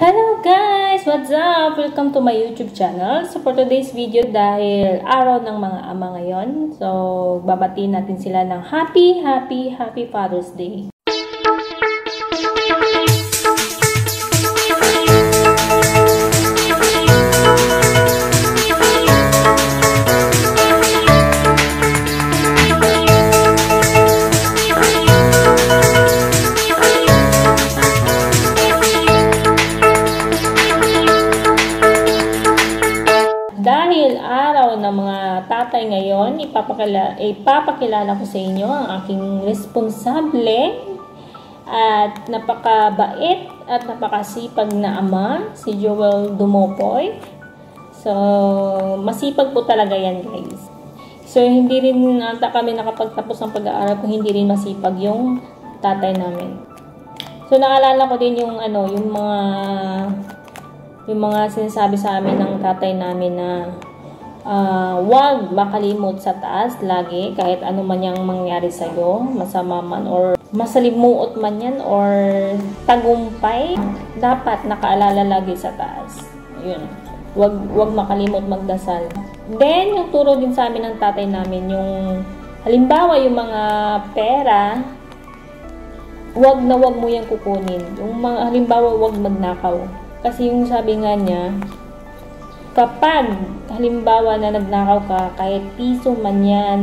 Hello guys! What's up? Welcome to my YouTube channel. So for today's video, dahil araw ng mga ama ngayon, so babatiin natin sila ng Happy, Happy, Happy Father's Day. Ngayon, ipapakila, ipapakilala ko sa inyo ang aking responsable at napakabait at napakasipag na ama, si Joel Dumopoy. So, masipag po talaga yan guys. So, hindi rin ata kami nakapagtapos ng pag-aaral kung hindi rin masipag yung tatay namin. So, naalala ko din yung ano, yung mga yung mga sinasabi sa amin ng tatay namin na uh, wag makalimot sa taas lagi kahit ano man yung mangyari sa iyo, masama man or masalimuot man yan or tagumpay, dapat nakaalala lagi sa taas. Yun. Wag wag makalimot magdasal. Then yung turo din sa amin ng tatay namin yung halimbawa yung mga pera wag na wag mo yan kukunin. Yung mga halimbawa wag magnakaw kasi yung sabi nga niya, kapag halimbawa na nagnakaw ka, kahit piso man yan,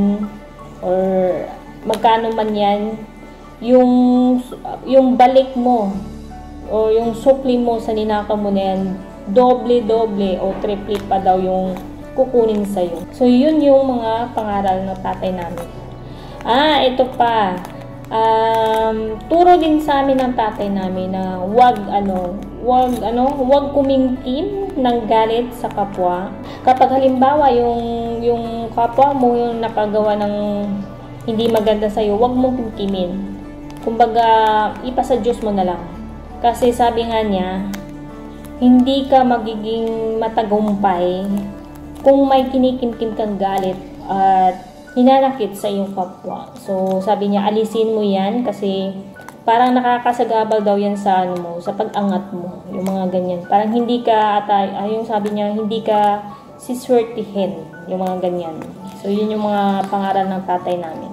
or magkano man yan, yung, yung balik mo, o yung supli mo sa ninakaw mo na yan, doble-doble o triple pa daw yung kukunin sa'yo. So, yun yung mga pangaral ng tatay namin. Ah, ito pa um, turo din sa amin ng tatay namin na wag ano, wag ano, wag kumingkim ng galit sa kapwa. Kapag halimbawa yung yung kapwa mo yung nakagawa ng hindi maganda sa iyo, wag mong kimkimin. Kumbaga, ipasa Diyos mo na lang. Kasi sabi nga niya, hindi ka magiging matagumpay kung may kinikimkim kang galit at hinanakit sa iyong kapwa. So, sabi niya, alisin mo yan kasi parang nakakasagabal daw yan sa ano mo, sa pag-angat mo, yung mga ganyan. Parang hindi ka, atay, ay, yung sabi niya, hindi ka siswertihin, yung mga ganyan. So, yun yung mga pangaral ng tatay namin.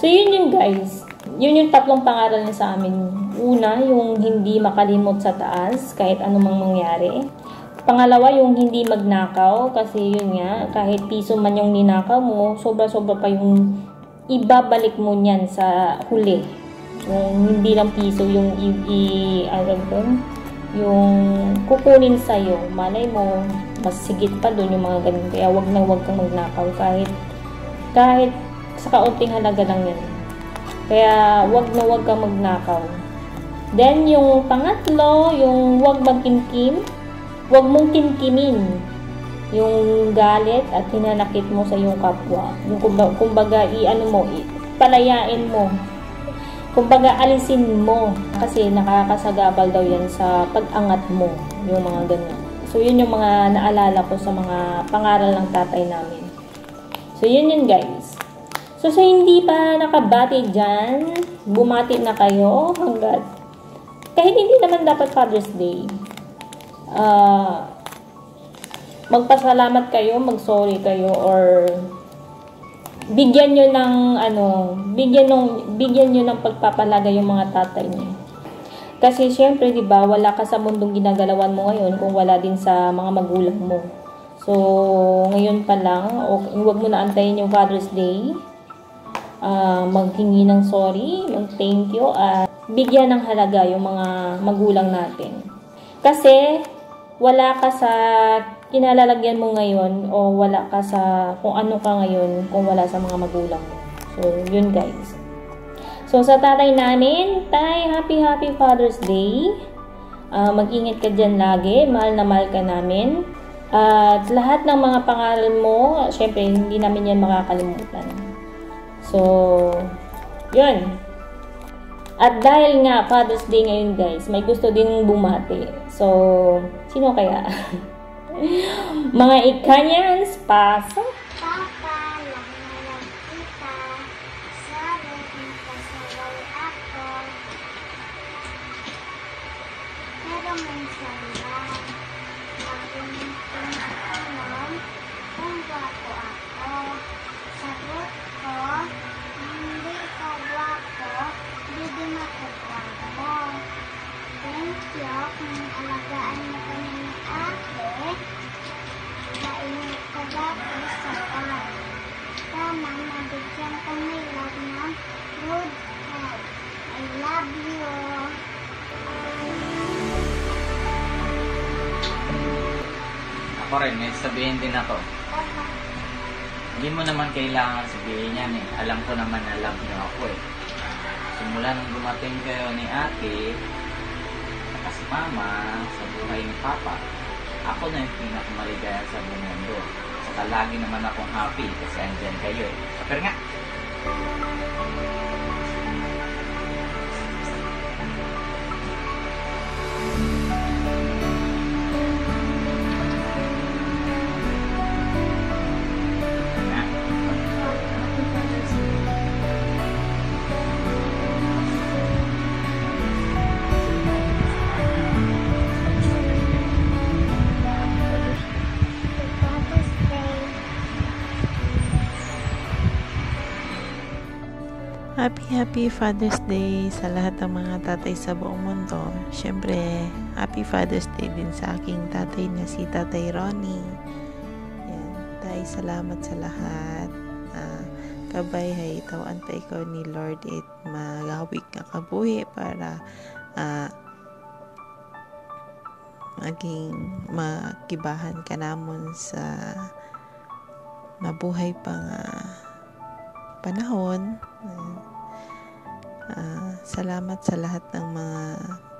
So, yun yung guys. Yun yung tatlong pangaral niya sa amin. Una, yung hindi makalimot sa taas, kahit anumang mangyari. Pangalawa, yung hindi magnakaw kasi yun nga, kahit piso man yung ninakaw mo, sobra-sobra pa yung ibabalik mo niyan sa huli. Yung hindi lang piso, yung i, i ano doon, yung kukunin sa'yo. Malay mo, mas sigit pa doon yung mga ganun. Kaya wag na wag kang magnakaw kahit kahit sa kaunting halaga lang yan. Kaya wag na wag kang magnakaw. Then, yung pangatlo, yung wag magkimkim Huwag mong kimkimin yung galit at hinanakit mo sa iyong kapwa. Yung kumbaga, kumbaga i-ano mo, i, palayain mo. Kumbaga alisin mo kasi nakakasagabal daw yan sa pag-angat mo, yung mga ganun. So yun yung mga naalala ko sa mga pangaral ng tatay namin. So yun yun guys. So sa hindi pa nakabati dyan, bumati na kayo hanggat kahit hindi naman dapat Father's Day uh, magpasalamat kayo, mag-sorry kayo, or bigyan nyo ng, ano, bigyan, ng, bigyan nyo ng pagpapalaga yung mga tatay niyo. Kasi syempre, di ba, wala ka sa mundong ginagalawan mo ngayon kung wala din sa mga magulang mo. So, ngayon pa lang, huwag mo na antayin yung Father's Day. Uh, maghingi ng sorry, mag-thank you, at bigyan ng halaga yung mga magulang natin. Kasi, wala ka sa kinalalagyan mo ngayon o wala ka sa kung ano ka ngayon kung wala sa mga magulang mo. So, yun guys. So, sa tatay namin, tay, happy happy Father's Day. Uh, mag-ingat ka dyan lagi. Mahal na mahal ka namin. At lahat ng mga pangalan mo, syempre, hindi namin yan makakalimutan. So, yun. At dahil nga Father's Day ngayon guys, may gusto din bumati. So, sino kaya? Mga ikanyans, pasok! Nabigyan ka nila ng good health. I love you. Ako rin, may sabihin din ako. Hindi mo naman kailangan sabihin yan eh. Alam ko naman na love niyo ako eh. Simula nung dumating kayo ni ate, saka si mama, sa buhay ni papa, ako na yung pinakamaligaya sa mundo. Saka lagi naman akong happy kasi andyan kayo eh. Pero nga, Happy Father's Day sa lahat ng mga tatay sa buong mundo. Siyempre, Happy Father's Day din sa aking tatay na si Tatay Ronnie. Yan. Tay, salamat sa lahat. Ah, kabay hay tawan pa ikaw ni Lord it magawig nga kabuhi para ah, maging makibahan ka namon sa mabuhay pa nga panahon. Ayan. Ah, salamat sa lahat ng mga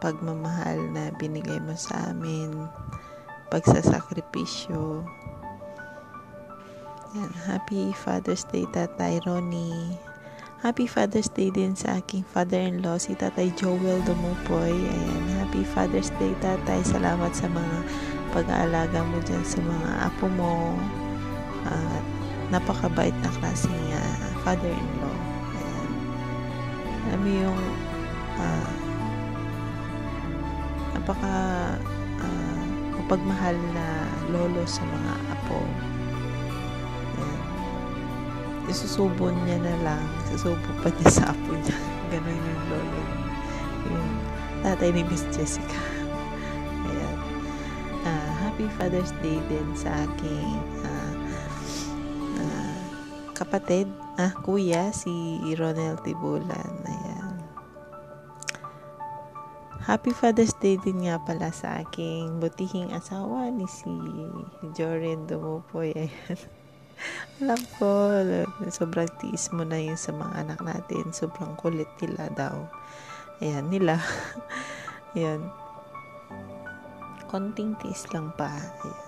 pagmamahal na binigay mo sa amin, pagsasakripisyo. Yan. Happy Father's Day, Tatay Ronnie. Happy Father's Day din sa aking father-in-law, si Tatay Joel Dumupoy. Ayan. Happy Father's Day, Tatay. Salamat sa mga pag-aalaga mo dyan sa mga apo mo. At napakabait na klaseng ah, father-in-law. Alam mo yung ah, napaka ah, mapagmahal na lolo sa mga apo. Ayan. Isusubon niya na lang. Susubo pa niya sa apo niya. Ganon yung lolo. Yung tatay ni Miss Jessica. Ayan. Ah, happy Father's Day din sa aking ah, ah, kapatid, ah, kuya, si Ronel Tibulan. Happy Father's Day din nga pala sa aking butihing asawa ni si Jorin Dumupoy. Ayan. Alam ko, sobrang tiis mo na yun sa mga anak natin. Sobrang kulit nila daw. Ayan, nila. Ayan. Konting tiis lang pa. Ayan.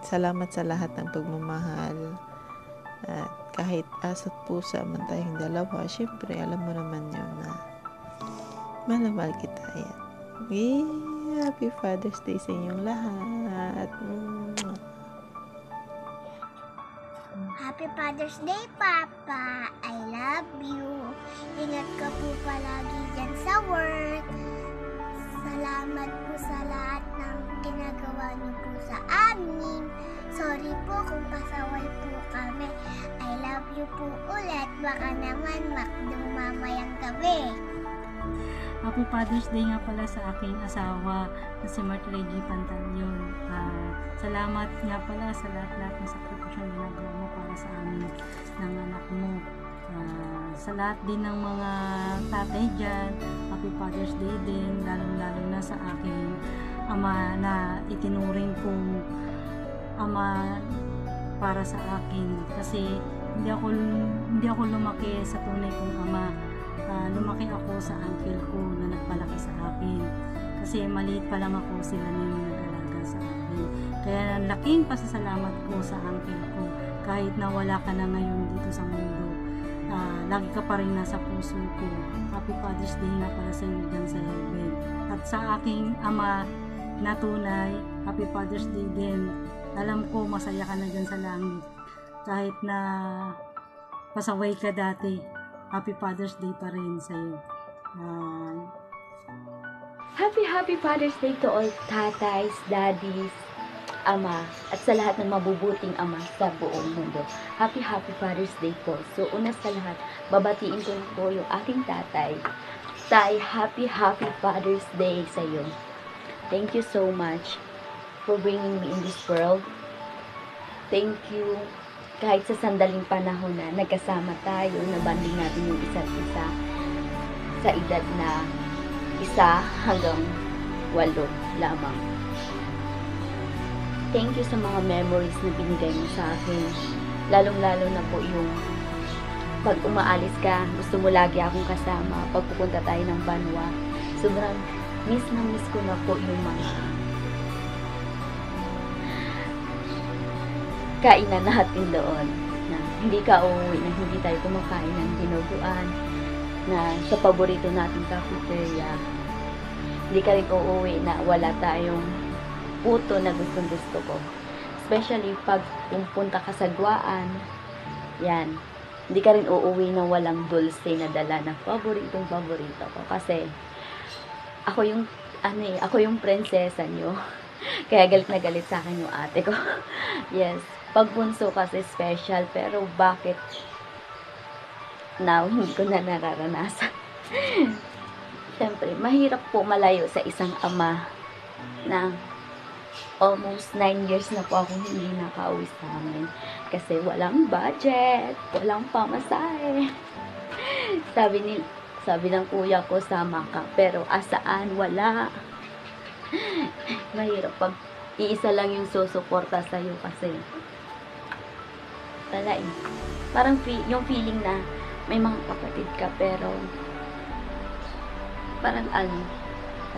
Salamat sa lahat ng pagmamahal. At kahit asat pusa man tayong dalawa, syempre, alam mo naman yun na mahal na mahal kita. Ayan. Yay! Happy Father's Day sa inyong lahat. Happy Father's Day, Papa. I love you. Ingat ka po palagi dyan sa work. Salamat po sa lahat ng ginagawa niyo po sa amin. Sorry po kung pasaway po kami. I love you po ulit. Baka naman makdong mamayang gabi. Happy Father's Day nga pala sa aking asawa na si Mark Reggie Pantaleon. Ah, salamat nga pala sa lahat-lahat ng sakripisyon na ginagawa mo para sa amin ng anak mo. Ah, sa lahat din ng mga tatay dyan, Happy Father's Day din, lalong-lalo na sa aking ama na itinuring kong ama para sa akin kasi hindi ako hindi ako lumaki sa tunay kong ama Ah, lumaki ako sa uncle ko na nagpalaki sa akin. Kasi maliit pa lang ako, sila na yung nag-alaga sa akin. Kaya ang laking pasasalamat ko sa uncle ko. Kahit na wala ka na ngayon dito sa mundo, ah, lagi ka pa rin nasa puso ko. Happy Father's Day na para sa iyo dyan sa heaven. At sa aking ama na tunay, Happy Father's Day din. Alam ko masaya ka na dyan sa langit. Kahit na pasaway ka dati, Happy Father's Day pa rin sa iyo. Ah, Happy, happy Father's Day to all tatays, daddies, ama, at sa lahat ng mabubuting ama sa buong mundo. Happy, happy Father's Day po. So, una sa lahat, babatiin ko po yung aking tatay. Tay, happy, happy Father's Day sa iyo. Thank you so much for bringing me in this world. Thank you kahit sa sandaling panahon na nagkasama tayo, nabanding natin yung isa't isa sa edad na isa hanggang walo lamang. Thank you sa mga memories na binigay mo sa akin. Lalong-lalo na po yung pag umaalis ka, gusto mo lagi akong kasama. Pag pupunta tayo ng Banwa, sobrang miss na miss ko na po yung mga kainan natin doon. Na hindi ka uuwi, na hindi tayo kumakain ng dinuguan, na sa paborito nating cafeteria. Hindi ka rin uuwi na wala tayong puto na gustong gusto ko. Especially pag pumunta ka sa Guaan, yan, hindi ka rin uuwi na walang dulce na dala na paboritong paborito ko. Kasi, ako yung, ano eh, ako yung prinsesa nyo. Kaya galit na galit sa akin yung ate ko. yes, pag bunso kasi special, pero bakit now hindi ko na nararanasan? Siyempre, mahirap po malayo sa isang ama na almost 9 years na po ako hindi nakauwi sa amin. Kasi walang budget, walang pamasahe. sabi ni sabi ng kuya ko, sama ka. Pero asaan, wala. Mahirap pag iisa lang yung susuporta sa'yo kasi wala eh. Parang fe- yung feeling na may mga kapatid ka pero parang ano,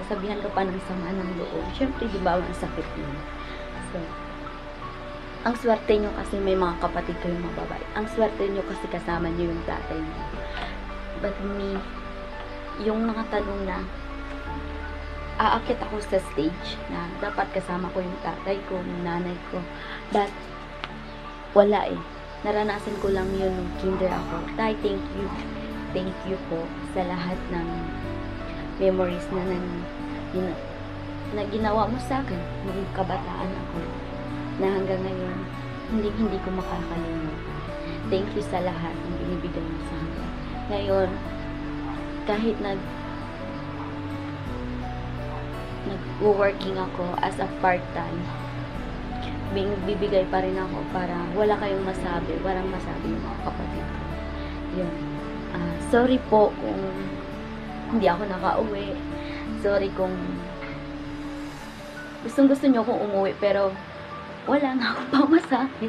sasabihan ka pa ng sama ng loob. Siyempre, di ba, ang sakit yun. So, ang swerte nyo kasi may mga kapatid kayong mababait. Ang swerte nyo kasi kasama nyo yung tatay nyo. But me, yung mga tanong na aakit ako sa stage na dapat kasama ko yung tatay ko, yung nanay ko. But, wala eh. Naranasan ko lang yun nung kinder ako. Tay, thank you. Thank you po sa lahat ng memories na nan, yun, na ginawa mo sa akin nung kabataan ako na hanggang ngayon hindi hindi ko makakalimutan. Thank you sa lahat ng binibigay mo sa akin. Ngayon, kahit nag nag-working ako as a part-time, bibigay pa rin ako para wala kayong masabi, walang masabi yung mga kapatid ko. Yun. Ah, sorry po kung hindi ako nakauwi. Sorry kung gustong gusto nyo kong umuwi pero wala na akong pamasahe.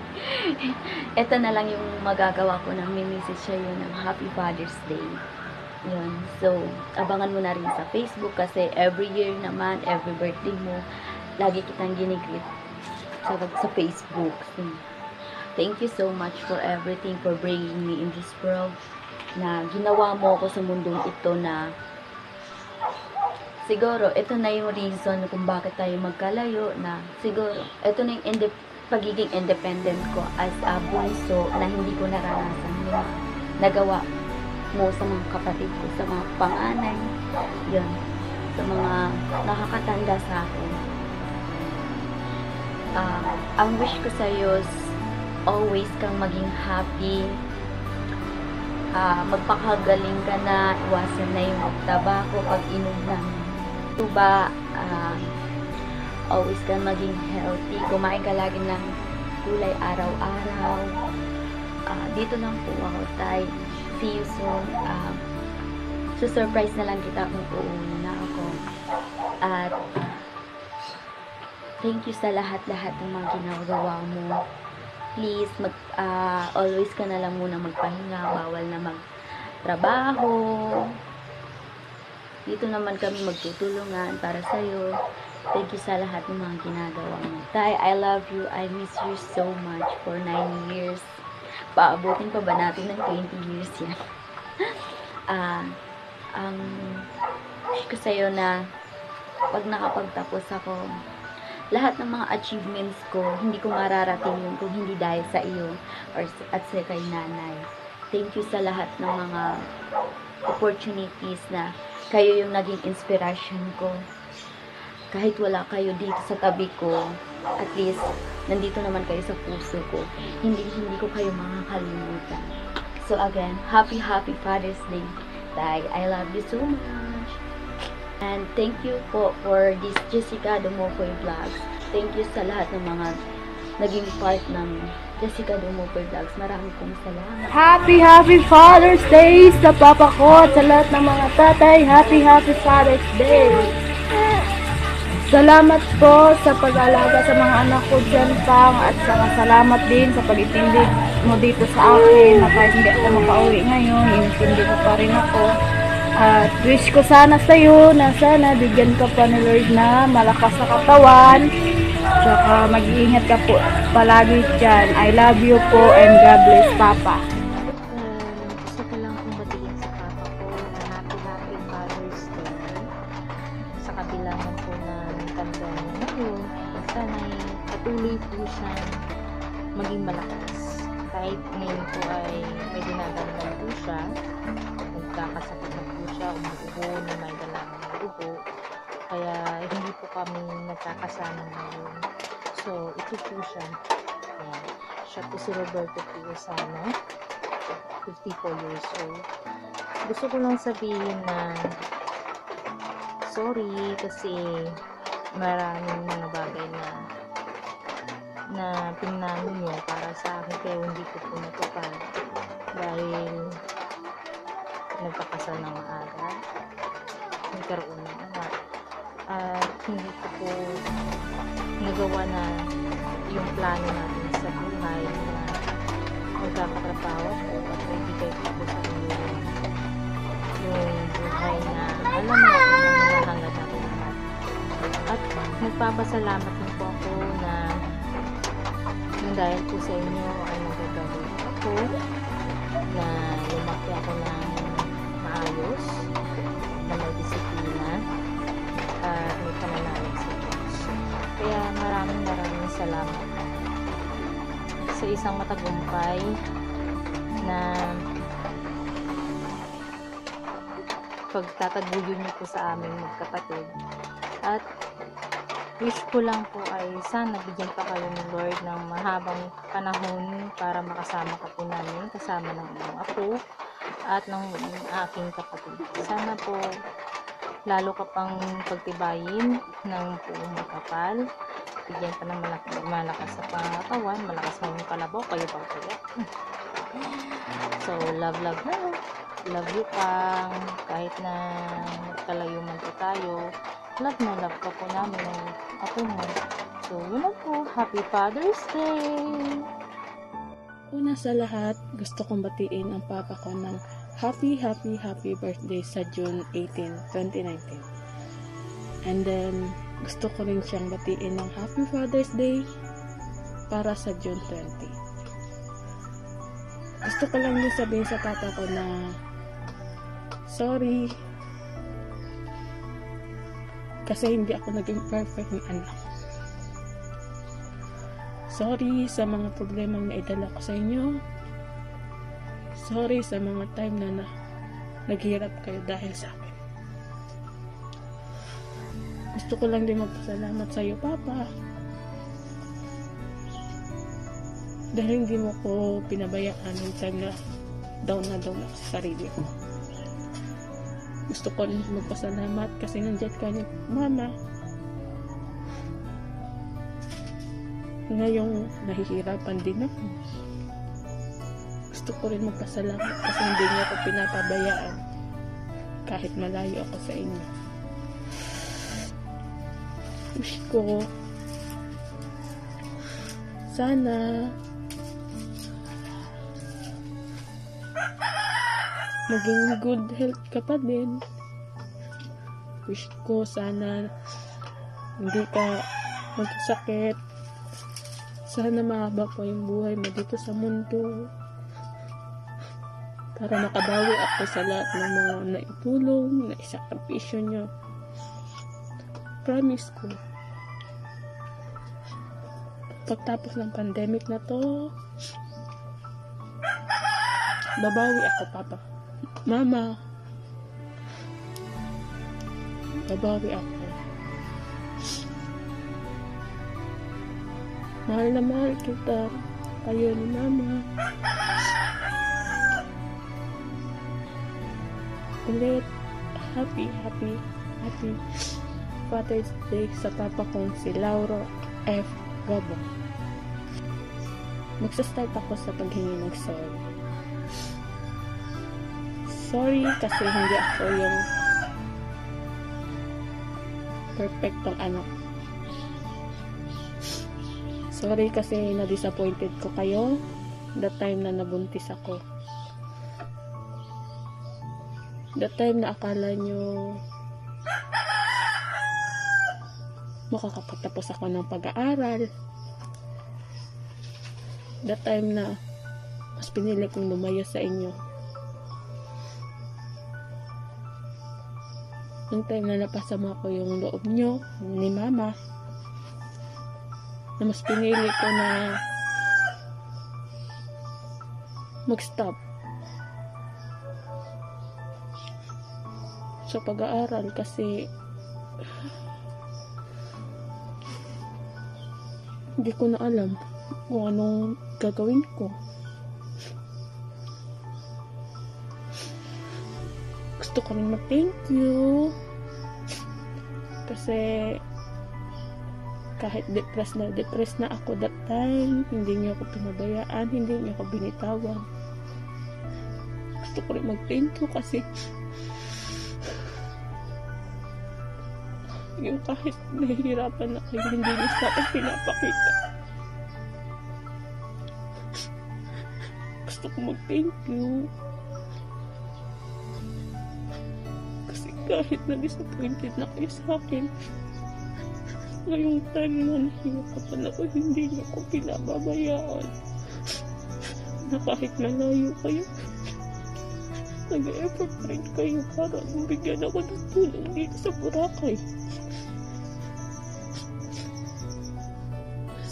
Ito na lang yung magagawa ko ng message sa iyo ng Happy Father's Day. Yun. So, abangan mo na rin sa Facebook kasi every year naman, every birthday mo, lagi kitang ginigreet sa, sa Facebook. So, thank you so much for everything, for bringing me in this world na ginawa mo ako sa mundong ito na siguro, ito na yung reason kung bakit tayo magkalayo na siguro, ito na yung inde- pagiging independent ko as a bunso na hindi ko naranasan yung nagawa mo sa mga kapatid ko, sa mga panganay, yun, sa mga nakakatanda sa akin. Ah, ang wish ko sa iyo always kang maging happy, ah, magpakagaling ka na, iwasan na yung tabako pag inom ng tuba, ah, always kang maging healthy, kumain ka lagi ng gulay araw-araw. Ah, dito lang po ako, tay. See you soon. Ah, surprise na lang kita kung uuwi na ako. At thank you sa lahat-lahat ng mga ginagawa mo. Please, mag, ah, always ka na lang muna magpahinga. Bawal na magtrabaho. Dito naman kami magtutulungan para sa'yo. Thank you sa lahat ng mga ginagawa mo. Tay, I love you. I miss you so much for 9 years. Paabutin pa ba natin ng 20 years yan? Ah, ang wish ko sa'yo na pag nakapagtapos ako, lahat ng mga achievements ko, hindi ko mararating yun kung hindi dahil sa iyo or at sa kay nanay. Thank you sa lahat ng mga opportunities na Kayo yung naging inspiration ko. Kahit wala kayo dito sa tabi ko, at least, nandito naman kayo sa puso ko. Hindi, hindi ko kayo makakalimutan. So again, happy, happy Father's Day. Tay, I love you so much. And thank you po for this Jessica Dumopoy Vlogs. Thank you sa lahat ng mga naging part ng Jessica Dumopoy Vlogs. Maraming pong salamat. Happy, happy Father's Day sa papa ko at sa lahat ng mga tatay. Happy, happy Father's Day. Salamat po sa pag-alaga sa mga anak ko dyan, Pang, at saka salamat din sa pag-itindi mo dito sa akin na kahit hindi ako makauwi ngayon, inintindi ko pa rin ako. At wish ko sana sa iyo na sana bigyan ka pa ni Lord na malakas sa katawan. Tsaka mag-iingat ka po palagi dyan. I love you po and God bless Papa. 54 years old. Gusto ko lang sabihin na sorry kasi maraming mga bagay na na pinlano niyo para sa akin kaya hindi ko po natupad dahil nagpakasal ng maaga nagkaroon ng anak at hindi ko po nagawa na yung plano natin sa buhay na magkakatrabaho ko at maibigay ko po sa inyo yung buhay na alam mo kung lahat. At nagpapasalamat din po ako na nang dahil po sa inyo ay nagagawin ako na lumaki ako ng maayos na may disiplina at may pananalig sa Diyos. Kaya maraming maraming salamat sa isang matagumpay na pagtataguyod niyo po sa aming magkapatid. At wish ko lang po ay sana bigyan pa kayo ni Lord ng mahabang panahon para makasama ka po namin kasama ng inyong apo at ng aking kapatid. Sana po lalo ka pang pagtibayin ng buong makapal. Bigyan pa ng malak malakas sa pangatawan, malakas yung kalabaw, kayo pa kaya. so, love, love, love. Love you pang kahit na magkalayo man po tayo. Love na love ka po namin ng ako mo. So, yun lang po. Happy Father's Day! Una sa lahat, gusto kong batiin ang papa ko ng happy, happy, happy birthday sa June 18, 2019. And then, gusto ko rin siyang batiin ng happy Father's Day para sa June 20. Gusto ko lang din sabihin sa papa ko na sorry kasi hindi ako naging perfect ng anak. Sorry sa mga problemang naidala ko sa inyo. Sorry sa mga time na, na naghirap kayo dahil sa akin. Gusto ko lang din magpasalamat sa iyo, Papa. Dahil hindi mo ko pinabayaan yung time na down na down ako sa sarili ko. Gusto ko rin magpasalamat kasi nandiyan ka ni Mama. Ngayong nahihirapan din ako. Gusto ko rin magpasalamat kasi hindi niyo ako pinapabayaan kahit malayo ako sa inyo. Wish ko sana maging good health ka pa din. Wish ko sana hindi ka magkasakit. Sana mahaba pa yung buhay mo dito sa mundo. Para makabawi ako sa lahat ng mga naitulong, na isakripisyo nyo. Promise ko. Pagtapos ng pandemic na to, babawi ako, Papa. Mama, babawi ako. Mahal na mahal kita. Kayo ni Mama. Ulit, happy, happy, happy Father's Day sa papa kong si Lauro F. Gabo. Magsa-start ako sa paghingi ng sorry. Sorry kasi hindi ako yung perfectong anak. Sorry kasi na-disappointed ko kayo the time na nabuntis ako. The time na akala nyo makakapagtapos ako ng pag-aaral. The time na mas pinili kong lumayo sa inyo. Yung time na napasama ko yung loob nyo ni mama na mas pinili ko na mag-stop sa pag-aaral kasi hindi ko na alam kung anong gagawin ko. Gusto ko rin mag-thank you kasi kahit depressed na depressed na ako that time, hindi niyo ako pinabayaan, hindi niyo ako binitawan. Gusto ko rin mag-thank you kasi yung kahit nahihirapan na kayo, hindi niyo sa akin pinapakita. Gusto ko mag-thank you. Kasi kahit na-disappointed na kayo sa akin, ngayong time na nahihirapan ako, hindi niyo ako pinababayaan. Na kahit malayo kayo, nag-effort rin kayo para bigyan ako ng tulong dito sa Boracay.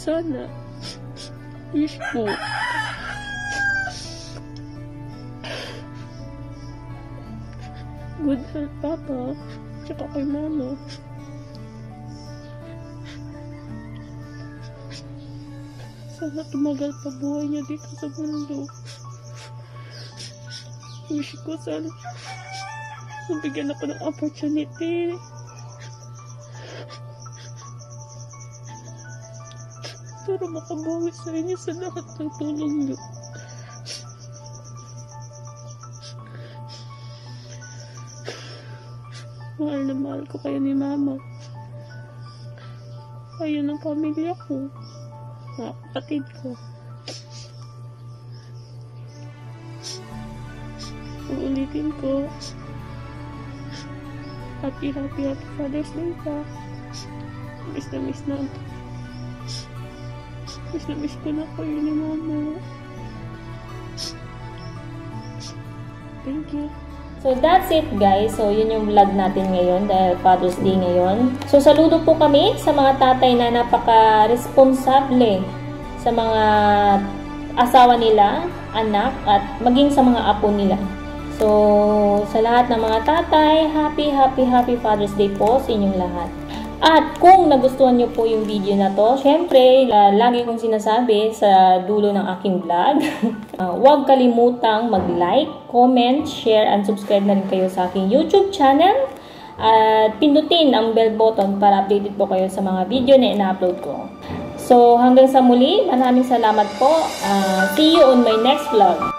Sana, wish ko, good health, Papa, tsaka kay Mama. Sana tumagal pa buhay niya dito sa mundo. Wish ko sana mabigyan ako ng opportunity para makabawi sa inyo sa lahat ng tulong niyo. Mahal na mahal ko kayo ni Mama. Kayo ng pamilya ko. Mga kapatid ko. Uulitin ko. Happy, happy, happy Father's Day pa. Miss na miss na Miss na miss ko na kayo ni Mama. Thank you. So that's it guys. So yun yung vlog natin ngayon dahil Father's Day ngayon. So saludo po kami sa mga tatay na napaka-responsable sa mga asawa nila, anak, at maging sa mga apo nila. So sa lahat ng mga tatay, happy, happy, happy Father's Day po sa inyong lahat. At kung nagustuhan nyo po yung video na to, syempre, uh, lagi kong sinasabi sa dulo ng aking vlog, uh, huwag kalimutang mag-like, comment, share, and subscribe na rin kayo sa aking YouTube channel. At pindutin ang bell button para updated po kayo sa mga video na ina-upload ko. So, hanggang sa muli, maraming salamat po. Uh, see you on my next vlog.